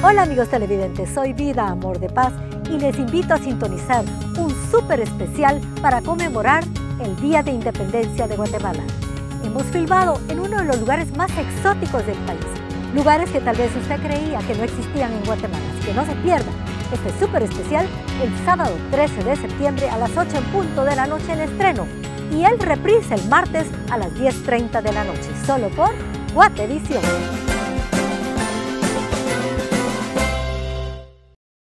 Hola amigos televidentes, soy Vida Amor de Paz y les invito a sintonizar un súper especial para conmemorar el Día de Independencia de Guatemala. Hemos filmado en uno de los lugares más exóticos del país, lugares que tal vez usted creía que no existían en Guatemala, así que no se pierda este súper especial el sábado 13 de septiembre a las 8 en punto de la noche en estreno y el reprise el martes a las 10.30 de la noche, solo por Guatevisión.